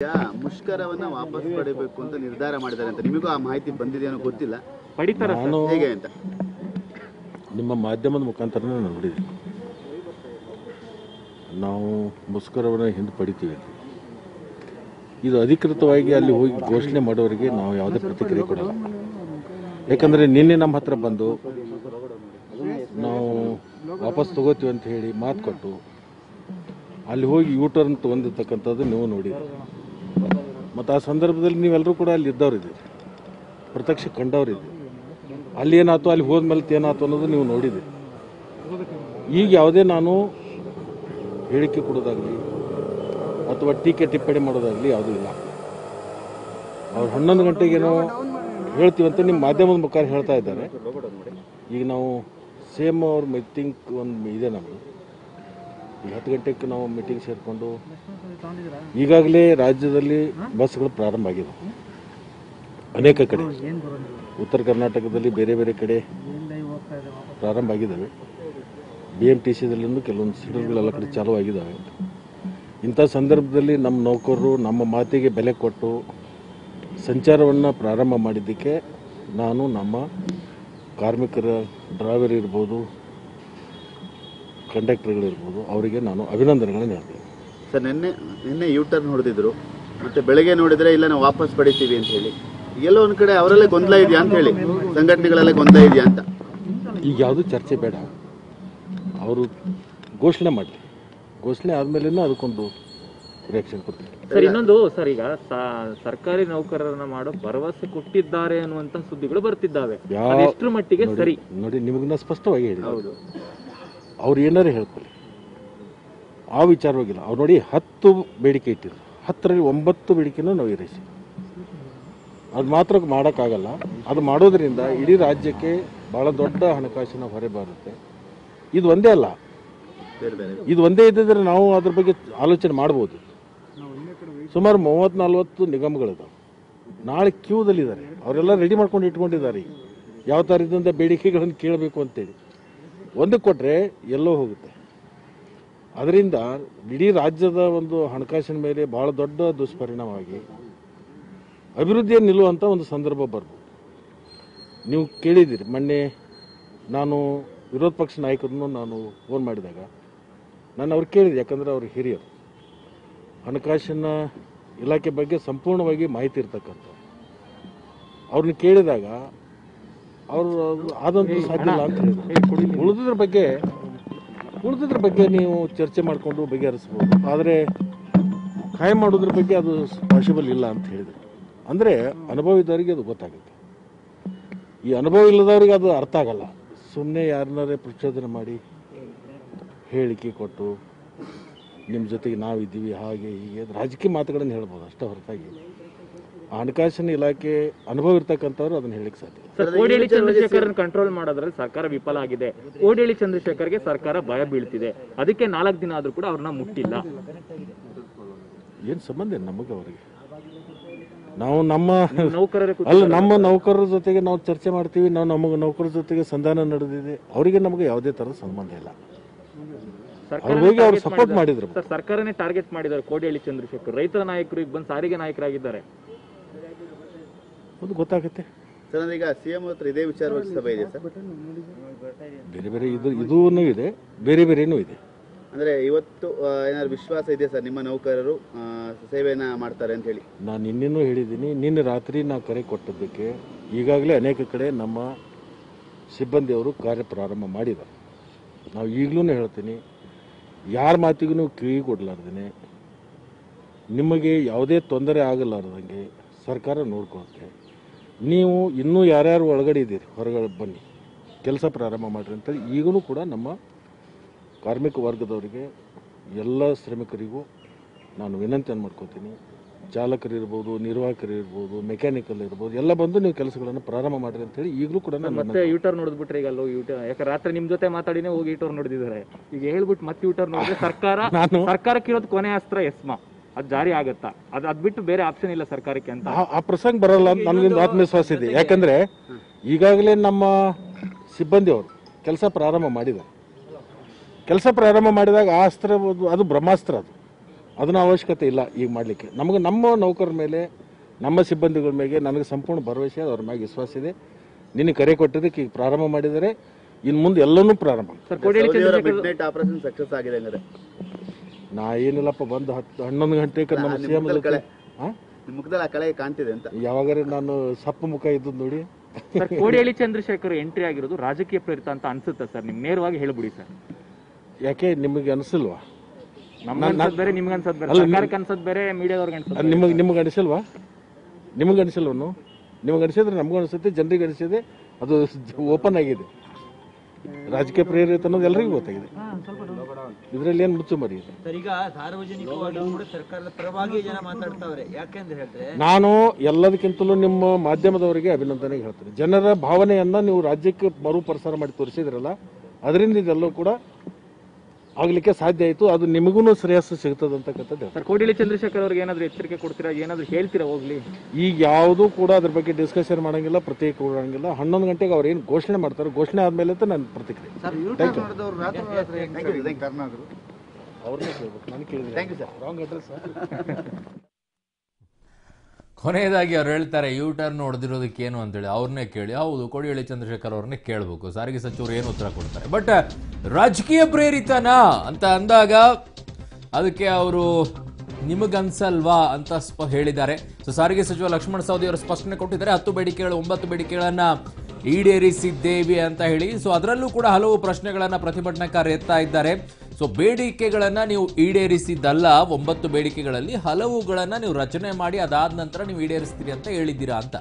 ಈಗ ಮುಷ್ಕರವನ್ನ ವಾಪಸ್ ಪಡಿಬೇಕು ಅಂತ ನಿರ್ಧಾರ ಮಾಡಿದ್ದಾರೆ ಅಂತ ನಿಮಗೂ ಆ ಮಾಹಿತಿ ಬಂದಿದೆ ಅನ್ನೋ ಗೊತ್ತಿಲ್ಲ. ಪಡಿತಾರ ನಾನು ಹೇಗೆ ಅಂತ? ನಿಮ್ಮ ಮಾಧ್ಯಮದ ಮುಖಾಂತರನೇ ನಾನು ನೋಡಿದೆ ನಾವು ಮುಷ್ಕರವನ್ನ ಹಿಂದೆ ಪಡಿತೀವಿ ಅಂತ. ಇದು ಅಧಿಕೃತವಾಗಿ ಅಲ್ಲಿ ಹೋಗಿ ಘೋಷಣೆ ಮಾಡೋರಿಗೆ ನಾವು ಯಾವುದೇ ಪ್ರತಿಕ್ರಿಯೆ ಕೊಡಲ್ಲ. ಯಾಕಂದರೆ ನಿನ್ನೆ ನಮ್ಮ ಹತ್ರ ಬಂದು ನಾವು ವಾಪಸ್ ತಗೋತೀವಿ ಅಂತ ಹೇಳಿ ಮಾತು ಕೊಟ್ಟು ಅಲ್ಲಿ ಹೋಗಿ ಯೂ ಟರ್ನ್ ತೊಗೊಂಡಿರ್ತಕ್ಕಂಥದ್ದು ನೀವು ನೋಡಿದ್ರಿ ಮತ್ತು ಆ ಸಂದರ್ಭದಲ್ಲಿ ನೀವೆಲ್ಲರೂ ಕೂಡ ಅಲ್ಲಿ ಇದ್ದವ್ರಿದ್ದೀರಿ. ಪ್ರತ್ಯಕ್ಷ ಕಂಡವ್ರಿದ್ದೀರಿ. ಅಲ್ಲಿ ಏನಾಯ್ತು, ಅಲ್ಲಿ ಹೋದ್ಮೇಲೆ ಏನಾಯ್ತು ಅನ್ನೋದು ನೀವು ನೋಡಿದ್ದೀರಿ. ಈಗ ಯಾವುದೇ ನಾನು ಹೇಳಿಕೆ ಕೊಡೋದಾಗಲಿ ಅಥವಾ ಟೀಕೆ ಟಿಪ್ಪಣಿ ಮಾಡೋದಾಗಲಿ ಯಾವುದೂ ಇಲ್ಲ. ಅವ್ರು ಹನ್ನೊಂದು ಗಂಟೆಗೇನೋ ಹೇಳ್ತೀವಂತ, ನಿಮ್ಮ ಮಾಧ್ಯಮದ ಮುಖಾಂತರ ಹೇಳ್ತಾ ಇದ್ದಾರೆ. ಈಗ ನಾವು ಸೇಮ್ ಅವ್ರ ಮೀಟಿಂಗ್ ಒಂದು ಇದೆ ನಮ್ಮದು ಈಗ ಹತ್ತು ಗಂಟೆಗೆ ನಾವು ಮೀಟಿಂಗ್ ಸೇರಿಕೊಂಡು ಈಗಾಗಲೇ ರಾಜ್ಯದಲ್ಲಿ ಬಸ್ಗಳು ಪ್ರಾರಂಭ ಆಗಿದೆ ಅನೇಕ ಕಡೆ. ಉತ್ತರ ಕರ್ನಾಟಕದಲ್ಲಿ ಬೇರೆ ಬೇರೆ ಕಡೆ ಪ್ರಾರಂಭ ಆಗಿದ್ದಾವೆ ಬಿ ಎಂ ಟಿ ಸಿದಲ್ಲಿಂದು ಕೆಲವೊಂದು ಸೀಟುಗಳೆಲ್ಲ ಕಡೆ ಚಾಲೂ ಆಗಿದ್ದಾವೆ. ಇಂಥ ಸಂದರ್ಭದಲ್ಲಿ ನಮ್ಮ ನೌಕರರು ನಮ್ಮ ಮಾತಿಗೆ ಬೆಲೆ ಕೊಟ್ಟು ಸಂಚಾರವನ್ನು ಪ್ರಾರಂಭ ಮಾಡಿದ್ದಕ್ಕೆ ನಾನು ನಮ್ಮ ಕಾರ್ಮಿಕರ ಡ್ರೈವರ್ ಇರ್ಬೋದು ಕಂಡಕ್ಟರ್ಗಳಿರ್ಬೋದು ಅವರಿಗೆ ನಾನು ಅಭಿನಂದನೆಗಳನ್ನು ಹೇಳ್ತೀನಿ. ಸರ್ ನಿನ್ನೆ ನಿನ್ನೆ ಯೂ ಟರ್ನ್ ಹೊಡೆದಿದ್ರು. ಮತ್ತೆ ಬೆಳಗ್ಗೆ ನೋಡಿದ್ರೆ ಇಲ್ಲ ನಾವು ವಾಪಸ್ ಪಡಿತೀವಿ ಅಂತ ಹೇಳಿ. ಎಲ್ಲೋ ಒಂದ್ ಕಡೆ ಅವರಲ್ಲೇ ಗೊಂದಲ ಇದೆಯಾ ಅಂತ ಹೇಳಿ. ಸಂಘಟನೆಗಳಲ್ಲೇ ಗೊಂದಲ ಇದೆಯಾ ಅಂತ. ಈಗ ಯಾವುದು ಚರ್ಚೆ ಬೇಡ. ಅವರು ಘೋಷಣೆ ಮಾಡಲಿ. ಘೋಷಣೆ ಆದಮೇಲೆ ಅದಕ್ಕೊಂದು ರಿಯಾಕ್ಷನ್ ಕೊಡ್ತೀವಿ ಸರ್ ಇನ್ನೊಂದು ಸರ್ ಈಗ ಸರ್ಕಾರಿ ನೌಕರರನ್ನ ಮಾಡೋ ಭರವಸೆ ಕೊಟ್ಟಿದ್ದಾರೆ ಅನ್ನುವಂತ ಸುದ್ದಿಗಳು ಬರ್ತಿದ್ದಾವೆ. ಎಷ್ಟರ ಮಟ್ಟಿಗೆ ಸರಿ. ನೋಡಿ ನಿಮಗನ್ನ ಸ್ಪಷ್ಟವಾಗಿ ಹೇಳಿ ಹೌದು. ಅವ್ರು ಏನಾರು ಹೇಳ್ಕೊಳ್ಳಿ. ಆ ವಿಚಾರವಾಗಿಲ್ಲ. ಅವ್ರು ನೋಡಿ ಹತ್ತು ಬೇಡಿಕೆ ಇಟ್ಟಿದ್ರು. ಹತ್ತರಲ್ಲಿ ಒಂಬತ್ತು ಬೇಡಿಕೆನೂ ನಾವು ಇರಿಸಿ ಅದು ಮಾತ್ರ ಮಾಡೋಕ್ಕಾಗಲ್ಲ. ಅದು ಮಾಡೋದ್ರಿಂದ ಇಡೀ ರಾಜ್ಯಕ್ಕೆ ಭಾಳ ದೊಡ್ಡ ಹಣಕಾಸಿನ ಹೊರೆ ಬರುತ್ತೆ. ಇದು ಒಂದೇ ಅಲ್ಲ. ಇದು ಒಂದೇ ಇದ್ದಿದ್ರೆ ನಾವು ಅದ್ರ ಬಗ್ಗೆ ಆಲೋಚನೆ ಮಾಡ್ಬೋದು. ಸುಮಾರು ಮೂವತ್ತು ನಲ್ವತ್ತು ನಿಗಮಗಳಿದಾವೆ. ನಾಳೆ ಕ್ಯೂದಲ್ಲಿದ್ದಾರೆ. ಅವರೆಲ್ಲ ರೆಡಿ ಮಾಡ್ಕೊಂಡು ಇಟ್ಕೊಂಡಿದ್ದಾರೆ. ಯಾವ ಥರದಿಂದ ಬೇಡಿಕೆಗಳನ್ನು ಕೇಳಬೇಕು ಅಂತೇಳಿ. ಒಂದಕ್ಕೆ ಕೊಟ್ಟರೆ ಎಲ್ಲೋ ಹೋಗುತ್ತೆ. ಅದರಿಂದ ಇಡೀ ರಾಜ್ಯದ ಒಂದು ಹಣಕಾಸಿನ ಮೇಲೆ ಭಾಳ ದೊಡ್ಡ ದುಷ್ಪರಿಣಾಮವಾಗಿ ಅಭಿವೃದ್ಧಿಯ ನಿಲ್ಲುವಂಥ ಒಂದು ಸಂದರ್ಭ ಬರ್ಬೋದು. ನೀವು ಕೇಳಿದ್ದೀರಿ, ಮೊನ್ನೆ ನಾನು ವಿರೋಧ ಪಕ್ಷ ನಾಯಕರನ್ನು ನಾನು ಫೋನ್ ಮಾಡಿದಾಗ ನಾನು ಅವ್ರು ಕೇಳಿದೆ ಯಾಕಂದರೆ ಅವ್ರ ಹಿರಿಯರು. ಹಣಕಾಸಿನ ಇಲಾಖೆ ಬಗ್ಗೆ ಸಂಪೂರ್ಣವಾಗಿ ಮಾಹಿತಿ ಇರ್ತಕ್ಕಂಥ ಅವ್ರನ್ನ ಕೇಳಿದಾಗ ಅವರು ಆದಂತೂ ಸಾಧ್ಯ ಇಲ್ಲ ಅಂತ ಹೇಳಿದ್ರು. ಉಳಿದ್ರ ಬಗ್ಗೆ ಉಳಿದ್ರ ಬಗ್ಗೆ ನೀವು ಚರ್ಚೆ ಮಾಡಿಕೊಂಡು ಬಗೆಹರಿಸ್ಬೋದು ಆದರೆ ಖಾಯಂ ಮಾಡೋದ್ರ ಬಗ್ಗೆ ಅದು ಪಾಸಿಬಲ್ ಇಲ್ಲ ಅಂತ ಹೇಳಿದ್ರು. ಅಂದರೆ ಅನುಭವ ಇದ್ದವರಿಗೆ ಅದು ಗೊತ್ತಾಗುತ್ತೆ. ಈ ಅನುಭವ ಇಲ್ಲದವ್ರಿಗೆ ಅದು ಅರ್ಥ ಆಗಲ್ಲ. ಸುಮ್ಮನೆ ಯಾರನ್ನಾರೇ ಪ್ರಚೋದನೆ ಮಾಡಿ ಹೇಳಿಕೆ ಕೊಟ್ಟು ನಿಮ್ಮ ಜೊತೆಗೆ ನಾವಿದ್ದೀವಿ ಹಾಗೆ ಹೀಗೆ ರಾಜಕೀಯ ಮಾತುಗಳನ್ನು ಹೇಳ್ಬೋದು ಅಷ್ಟೇ ಹೊರತಾಗಿ. ಹಣಕಾಸಿನ ಇಲಾಖೆ ಅನುಭವ ಇರ್ತಕ್ಕಂಥವ್ರು ಅದನ್ನ ಹೇಳಿಕ್ ಸಾಧ್ಯ. ಸರ್ ಕೋಡಿಹಳ್ಳಿ ಚಂದ್ರಶೇಖರ್ ಕಂಟ್ರೋಲ್ ಮಾಡೋದ್ರಲ್ಲಿ ಸರ್ಕಾರ ವಿಫಲ ಆಗಿದೆ. ಕೋಡಿಹಳ್ಳಿ ಚಂದ್ರಶೇಖರ್ಗೆ ಸರ್ಕಾರ ಭಯ ಬೀಳ್ತಿದೆ. ಅದಕ್ಕೆ ನಾಲ್ಕು ದಿನ ಆದ್ರೂ ಕೂಡ ಅವ್ರನ್ನ ಮುಟ್ಟಿಲ್ಲ. ಏನು ಸಂಬಂಧ ಏನು ನಮಗೆ ಅವರಿಗೆ? ನಾವು ನಮ್ಮ ನೌಕರರ ಅಲ್ಲ ನಮ್ಮ ನೌಕರರ ಜೊತೆಗೆ ನಾವು ಚರ್ಚೆ ಮಾಡ್ತೀವಿ. ನಾವು ನಮ್ಮ ನೌಕರರ ಜೊತೆಗೆ ಸಂಧಾನ ನಡೆದಿದೆ. ಅವರಿಗೆ ನಮಗೆ ಯಾವುದೇ ಥರದ ಸಂಬಂಧ ಇಲ್ಲ. ಅವ್ರು ಹೋಗಿ ಅವ್ರು ಸಪೋರ್ಟ್ ಮಾಡಿದ್ರು ಸರ್ ಸರ್ಕಾರನೇ ಟಾರ್ಗೆಟ್ ಮಾಡಿದ್ದಾರೆ ಕೋಡಿಹಳ್ಳಿ ಚಂದ್ರಶೇಖರ್. ರೈತರ ನಾಯಕರು ಈಗ ಬಂದು ಸಾರಿಗೆ ನಾಯಕರಾಗಿದ್ದಾರೆ. ಅದು ಗೊತ್ತಾಗುತ್ತೆ. ಸರ್ ಈಗ ಸಿಎಂ ಹತ್ರ ಇದೇ ವಿಚಾರವಾಗಿ ಸಭೆ ಇದೆ ಸರ್. ಬೇರೆ ಬೇರೆ ಇದು ಇದೂ ಇದೆ ಬೇರೆ ಬೇರೆನೂ ಇದೆ. ಅಂದ್ರೆ ಇವತ್ತು ಏನಾದ್ರು ವಿಶ್ವಾಸ ಇದೆ ಸರ್ ನಿಮ್ಮ ನೌಕರರು ಸೇವೆಯನ್ನ ಮಾಡ್ತಾರೆ ಅಂತ ಹೇಳಿ? ನಾನು ನಿನ್ನೆನೂ ಹೇಳಿದ್ದೀನಿ ನಿನ್ನೆ ರಾತ್ರಿ ನಾ ಕರೆ ಕೊಟ್ಟದ್ದಕ್ಕೆ ಈಗಾಗಲೇ ಅನೇಕ ಕಡೆ ನಮ್ಮ ಸಿಬ್ಬಂದಿಯವರು ಕಾರ್ಯ ಪ್ರಾರಂಭ ಮಾಡಿದ್ದಾರೆ. ನಾವು ಈಗಲೂ ಹೇಳ್ತೀನಿ ಯಾರ ಮಾತಿಗೂ ಕಿವಿ ಕೊಡಲಾರ್ದೇ ನಿಮಗೆ ಯಾವುದೇ ತೊಂದರೆ ಆಗಲಾರ್ದಂಗೆ ಸರ್ಕಾರ ನೋಡ್ಕೊಳುತ್ತೆ. ನೀವು ಇನ್ನೂ ಯಾರ್ಯಾರು ಒಳಗಡೆ ಇದ್ದೀರಿ ಹೊರಗಡೆ ಬನ್ನಿ. ಕೆಲಸ ಪ್ರಾರಂಭ ಮಾಡಿರಿ ಅಂತೇಳಿ ಈಗಲೂ ಕೂಡ ನಮ್ಮ ಕಾರ್ಮಿಕ ವರ್ಗದವರಿಗೆ ಎಲ್ಲ ಶ್ರಮಿಕರಿಗೂ ನಾನು ವಿನಂತಿಯನ್ನು ಮಾಡ್ಕೋತೀನಿ. ನಿರ್ವಾಹಕರು ಇರ್ಬೋದು ಮೆಕ್ಯಾನಿಕಲ್ ಇರ್ಬೋದು ಎಲ್ಲ ಬಂದು ನೀವು ಕೆಲಸಗಳನ್ನು ಪ್ರಾರಂಭ ಮಾಡಿರಿ ಅಂತೇಳಿ ಈಗಲೂ ಕೂಡ ನಾನು ಮತ್ತೆ ಯೂಟರ್ ನೋಡಿದ್ಬಿಟ್ರೆ ಈಗ ಅಲ್ಲೋ ಯೂಟರ್ ಯಾಕೆ ರಾತ್ರಿ ನಿಮ್ಮ ಜೊತೆ ಮಾತಾಡಿನೇ ಹೋಗಿ ಯೂಟರ್ ನೋಡಿದಿದ್ದಾರೆ ಈಗ ಹೇಳ್ಬಿಟ್ಟು ಮತ್ತೆ ಯೂಟರ್ ನೋಡಿದ್ರೆ ಸರ್ಕಾರ ನಾನು ಸರ್ಕಾರಕ್ಕೆ ಇರೋದು ಕೊನೆ ಅಸ್ತ್ರ ಎಸ್ಮಾ. ಅದು ಜಾರಿ ಆಗತ್ತಾ? ಅದು ಅದ್ ಬಿಟ್ಟು ಬೇರೆ ಆಪ್ಷನ್ ಇಲ್ಲ ಸರ್ಕಾರಕ್ಕೆ ಅಂತ? ಆ- ಆ ಪ್ರಸಂಗ ಬರಲ್ಲ ಅಂತ ನನಗೊಂದು ಆತ್ಮವಿಶ್ವಾಸ ಇದೆ. ಯಾಕಂದ್ರೆ ಈಗಾಗಲೇ ನಮ್ಮ ಸಿಬ್ಬಂದಿಯವರು ಕೆಲಸ ಪ್ರಾರಂಭ ಮಾಡಿದ್ದಾರೆ. ಕೆಲಸ ಪ್ರಾರಂಭ ಮಾಡಿದಾಗ ಆ ಅಸ್ತ್ರ ಅದು- ಅದು ಬ್ರಹ್ಮಾಸ್ತ್ರ ಅದು. ಅದನ್ನ ಅವಶ್ಯಕತೆ ಇಲ್ಲ ಈಗ ಮಾಡಲಿಕ್ಕೆ. ನಮಗೆ ನಮ್ಮ ನೌಕರರ ಮೇಲೆ ನಮ್ಮ ಸಿಬ್ಬಂದಿಗಳ ಮೇಲೆ ನನಗೆ ಸಂಪೂರ್ಣ ಭರವಸೆ ಅವ್ರ ಮ್ಯಾಗೆ ವಿಶ್ವಾಸ ಇದೆ. ನಿನ್ನ ಕರೆ ಕೊಟ್ಟಿದ್ದಕ್ಕೆ ಈಗ ಪ್ರಾರಂಭ ಮಾಡಿದರೆ ಇನ್ನು ಮುಂದೆ ಎಲ್ಲನೂ ಪ್ರಾರಂಭ sir Kodihalli Chandrashekhar operation success ಆಗಿದೆ ಹಂಗಾರೆ ನಾ ಏನಿಲ್ಲಪ್ಪ ಬಂದು ಹತ್ತು ಹನ್ನೊಂದು ಗಂಟೆಗೆ ನಮ್ಮ ನಿಮ್ಮ ಸಿ ಎಂ ಕಳೆ ನಿಮ್ಮ ಮುಖದಲ್ಲಿ ಆ ಕಳೆ ಕಾಣ್ತಿದೆ ಅಂತ. ಯಾವಾಗಾರೆ ನಾನು ಸಪ್ಪು ಮುಖ ಇದ್ದು ನೋಡಿ. ಸರ್ ಕೋಡಿಹಳ್ಳಿ ಚಂದ್ರಶೇಖರ್ ಎಂಟ್ರಿ ಆಗಿರೋದು ರಾಜಕೀಯ ಪ್ರೇರಿತ ಅಂತ ಅನ್ಸುತ್ತೆ ಸರ್? ನಿಮ್ ನೇರವಾಗಿ ಹೇಳ್ಬಿಡಿ ಸರ್. ಯಾಕೆ ನಿಮಗೆ ಅನಿಸಲ್ವಾ? ನಮ್ಗೆ ಅನ್ಸದ್ ಬೇರೆ ನಿಮ್ಗೆ ಅನ್ಸದ್ ಬೇರೆ. ಅಲ್ಲ, ಸರ್ಕಾರಕ್ಕೆ ಅನ್ಸದ್ ಬೇರೆ ಮೀಡಿಯಾದವ್ರಿಗೆ ಅನ್ಸದ್ ನಿಮಗೆ ನಿಮಗೆ ಅನಿಸಲ್ವಾ? ನಿಮಗೆ ಅನಿಸಲ್ವನು ನಿಮಗೆ ಅನಿಸಿದ್ರೆ ನಮಗೂ ಅನಿಸುತ್ತೆ ಜನರಿಗೆ ಅನಿಸಿದೆ ಅದು ಓಪನ್ ಆಗಿದೆ. ರಾಜಕೀಯ ಪ್ರೇರಿತ ಅನ್ನೋದು ಎಲ್ಲರಿಗೂ ಗೊತ್ತಾಗಿದೆ. ಇದರಲ್ಲಿ ಏನು ಮುಚ್ಚು ಮರಿ ಸರ್ ಈಗ ಸಾರ್ವಜನಿಕವಾಗಿ ಕೂಡ ಸರ್ಕಾರದ ಪರವಾಗಿ ಜನ ಮಾತಾಡ್ತಾವ್ರೆ. ಯಾಕೆಂದ್ರೆ ಹೇಳಿದ್ರೆ? ನಾನು ಎಲ್ಲದಕ್ಕಿಂತಲೂ ನಿಮ್ಮ ಮಾಧ್ಯಮದವರಿಗೆ ಅಭಿನಂದನೆ ಹೇಳ್ತೀನಿ. ಜನರ ಭಾವನೆಯನ್ನ ನೀವು ರಾಜ್ಯಕ್ಕೆ ಮರುಪ್ರಸಾರ ಮಾಡಿ ತೋರಿಸಿದ್ರಲ್ಲ ಅದರಿಂದ ಇದೆಲ್ಲೂ ಕೂಡ ಆಗ್ಲಿಕ್ಕೆ ಸಾಧ್ಯ ಆಯಿತು ಅದು ನಿಮಗೂ ಶ್ರೇಯಸ್ಸು ಸಿಗ್ತದೆ ಅಂತಕ್ಕಂಥದ್ದು. ಸರ್ ಕೋಡಿಲಿ ಚಂದ್ರಶೇಖರ್ ಅವ್ರಿಗೆ ಏನಾದ್ರು ಎಚ್ಚರಿಕೆ ಕೊಡ್ತೀರಾ? ಏನಾದ್ರು ಹೇಳ್ತೀರಾ ಹೋಗ್ಲಿ? ಈಗ ಯಾವುದೂ ಕೂಡ ಅದ್ರ ಬಗ್ಗೆ ಡಿಸ್ಕಷನ್ ಮಾಡಂಗಿಲ್ಲ ಪ್ರತ್ಯೇಕ ಕೊಡಂಗಿಲ್ಲ. ಹನ್ನೊಂದು ಗಂಟೆಗೆ ಅವ್ರು ಏನು ಘೋಷಣೆ ಮಾಡ್ತಾರೆ ಘೋಷಣೆ ಆದಮೇಲೆ ಅಂತ ನನ್ನ ಪ್ರತಿಕ್ರಿಯೆ. ಥ್ಯಾಂಕ್ ಯು ಅವ್ರನ್ನೇ ಕೇಳ್ಬೇಕು ನಾನು ಕೇಳಿದ್ರೆ thank you sir wrong address ಕೊನೆಯದಾಗಿ ಅವ್ರು ಹೇಳ್ತಾರೆ ಯೂ ಟರ್ನ್ ಹೊಡೆದಿರೋದಕ್ಕೆ ಏನು ಅಂತೇಳಿ? ಅವ್ರನ್ನೇ ಕೇಳಿ. ಹೌದು, ಕೋಡಿಹಳ್ಳಿ ಚಂದ್ರಶೇಖರ್ ಅವ್ರನ್ನೇ ಕೇಳಬೇಕು. ಸಾರಿಗೆ ಸಚಿವರು ಏನು ಉತ್ತರ ಕೊಡ್ತಾರೆ? ಬಟ್ ರಾಜಕೀಯ ಪ್ರೇರಿತನಾ ಅಂತ ಅಂದಾಗ ಅದಕ್ಕೆ ಅವರು, ನಿಮಗನ್ಸಲ್ವಾ? ಅಂತ ಸ್ಪ, ಹೇಳಿದ್ದಾರೆ. ಸೊ ಸಾರಿಗೆ ಸಚಿವ ಲಕ್ಷ್ಮಣ ಸವದಿ ಅವರು ಸ್ಪಷ್ಟನೆ ಕೊಟ್ಟಿದ್ದಾರೆ. ಹತ್ತು ಬೇಡಿಕೆಗಳು ಒಂಬತ್ತು ಬೇಡಿಕೆಗಳನ್ನು ಈಡೇರಿಸಿದ್ದೇವೆ ಅಂತ ಹೇಳಿ. ಸೊ ಅದರಲ್ಲೂ ಕೂಡ ಹಲವು ಪ್ರಶ್ನೆಗಳನ್ನು ಪ್ರತಿಭಟನಾಕಾರ ಎತ್ತಾ ಇದ್ದಾರೆ. ಸೊ ಬೇಡಿಕೆಗಳನ್ನು ನೀವು ಈಡೇರಿಸಿದ್ದಲ್ಲ, ಒಂಬತ್ತು ಬೇಡಿಕೆಗಳಲ್ಲಿ ಹಲವುಗಳನ್ನು ನೀವು ರಚನೆ ಮಾಡಿ ಅದಾದ ನಂತರ ನೀವು ಈಡೇರಿಸ್ತೀರಿ ಅಂತ ಹೇಳಿದ್ದೀರಾ ಅಂತ.